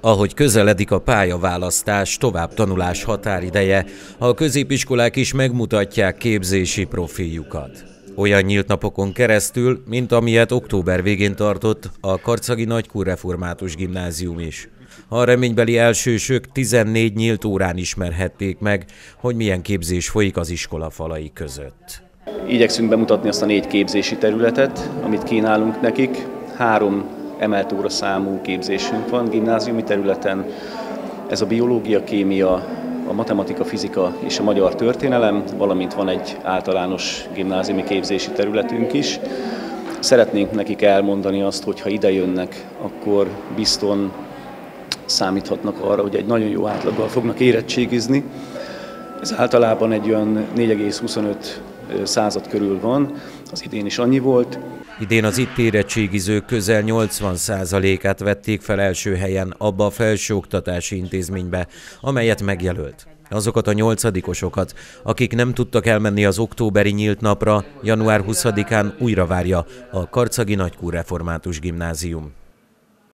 Ahogy közeledik a pályaválasztás, tovább tanulás határideje, a középiskolák is megmutatják képzési profiljukat. Olyan nyílt napokon keresztül, mint amilyet október végén tartott a Karcagi Nagykúr Református Gimnázium is. A reménybeli elsősök 14 nyílt órán ismerhették meg, hogy milyen képzés folyik az iskola falai között. Igyekszünk bemutatni azt a négy képzési területet, amit kínálunk nekik. Három emelt számú képzésünk van gimnáziumi területen. Ez a biológia, kémia, a matematika, fizika és a magyar történelem, valamint van egy általános gimnáziumi képzési területünk is. Szeretnénk nekik elmondani azt, hogy ha ide jönnek, akkor bizton számíthatnak arra, hogy egy nagyon jó átlaggal fognak érettségizni. Ez általában egy olyan 4,25 század körül van, az idén is annyi volt. Idén az itt érettségizők közel 80%-át vették fel első helyen abba a felsőoktatási intézménybe, amelyet megjelölt. Azokat a nyolcadikosokat, akik nem tudtak elmenni az októberi nyílt napra, január 20-án újra várja a Karcagi Nagykúr Református Gimnázium.